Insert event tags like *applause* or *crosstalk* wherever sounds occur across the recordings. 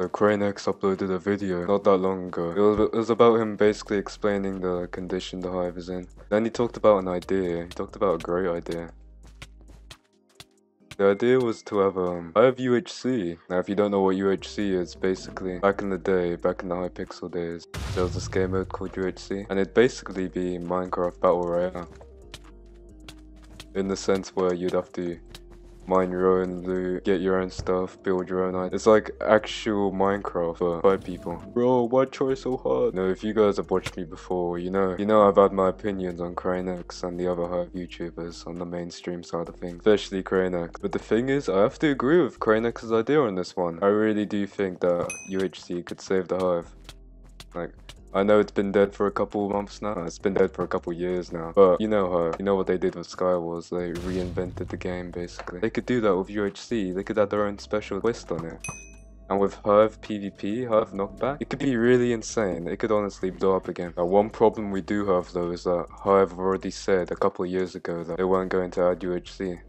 So Cranex uploaded a video not that long ago. It was, it was about him basically explaining the condition the hive is in. Then he talked about an idea. He talked about a great idea. The idea was to have um I have UHC. Now if you don't know what UHC is, basically back in the day, back in the Hypixel days, there was this game mode called UHC and it'd basically be Minecraft Battle Royale. In the sense where you'd have to mine your own loot, get your own stuff, build your own items. It's like actual Minecraft for five people. Bro, why try so hard? No, if you guys have watched me before, you know, you know I've had my opinions on Cranex and the other Hive YouTubers on the mainstream side of things, especially Cranex. But the thing is, I have to agree with Cranex's idea on this one. I really do think that UHC could save the Hive. Like, I know it's been dead for a couple months now. It's been dead for a couple years now. But you know how you know what they did with Skywars? They reinvented the game basically. They could do that with UHC. They could add their own special twist on it. And with Hive PvP, Hive knockback, it could be really insane. It could honestly blow up again. Now, one problem we do have though is that Hive already said a couple of years ago that they weren't going to add UHC.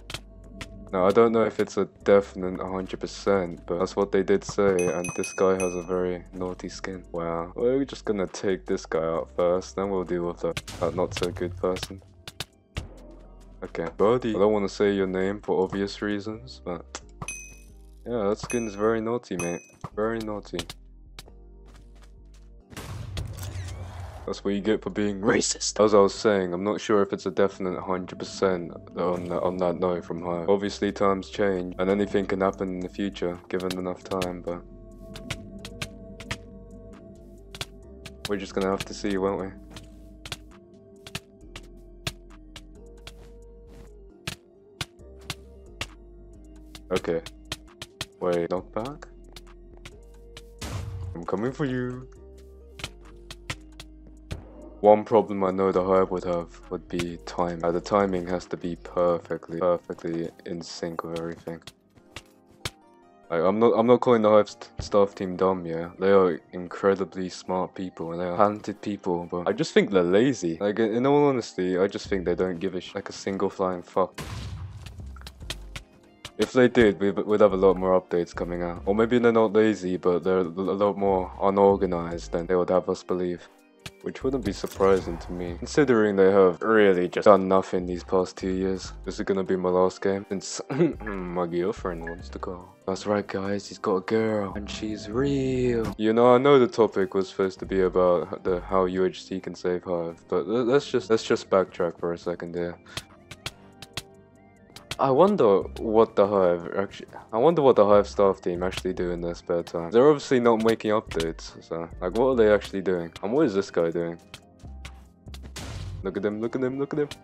Now, I don't know if it's a definite 100%, but that's what they did say, and this guy has a very naughty skin. Wow. We're just gonna take this guy out first, then we'll deal with that, that not so good person. Okay, Birdie. I don't want to say your name for obvious reasons, but... Yeah, that skin is very naughty, mate. Very naughty. That's what you get for being racist. As I was saying, I'm not sure if it's a definite 100% on that, on that note from her. Obviously, times change, and anything can happen in the future, given enough time, but... We're just gonna have to see, won't we? Okay. Wait, knockback? I'm coming for you. One problem I know the Hive would have would be time. Uh, the timing has to be perfectly, perfectly in sync with everything. Like, I'm not, I'm not calling the Hive st staff team dumb, yeah. They are incredibly smart people and they are talented people, but I just think they're lazy. Like, in all honesty, I just think they don't give a like a single flying fuck. If they did, we would have a lot more updates coming out. Or maybe they're not lazy, but they're a lot more unorganized than they would have us believe. Which wouldn't be surprising to me, considering they have really just done nothing these past two years. This is gonna be my last game since *laughs* my girlfriend wants to go. That's right guys, he's got a girl and she's real. You know, I know the topic was supposed to be about the how UHC can save Hive, but let's just let's just backtrack for a second here. I wonder what the Hive actually. I wonder what the Hive staff team actually do in their spare time. They're obviously not making updates, so like, what are they actually doing? And what is this guy doing? Look at him! Look at him! Look at him! *laughs*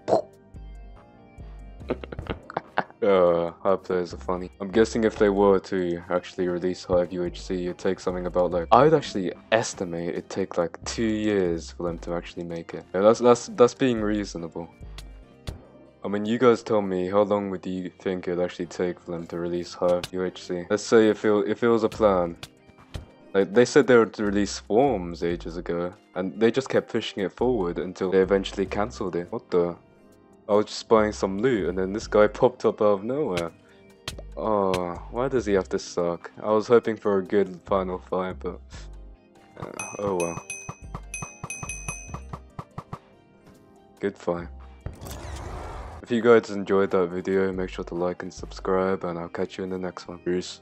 Uh, Hive players are funny. I'm guessing if they were to actually release Hive UHC, it'd take something about like I would actually estimate it'd take like two years for them to actually make it. Yeah, that's that's that's being reasonable. I mean, you guys tell me, how long would you think it'd actually take for them to release Hive UHC? Let's say if it, if it was a plan. Like, they said they would release Swarms ages ago, and they just kept pushing it forward until they eventually cancelled it. What the? I was just buying some loot, and then this guy *laughs* popped up out of nowhere. Oh, why does he have to suck? I was hoping for a good final fight, but... Uh, oh well. Good fight. If you guys enjoyed that video, make sure to like and subscribe, and I'll catch you in the next one. Peace.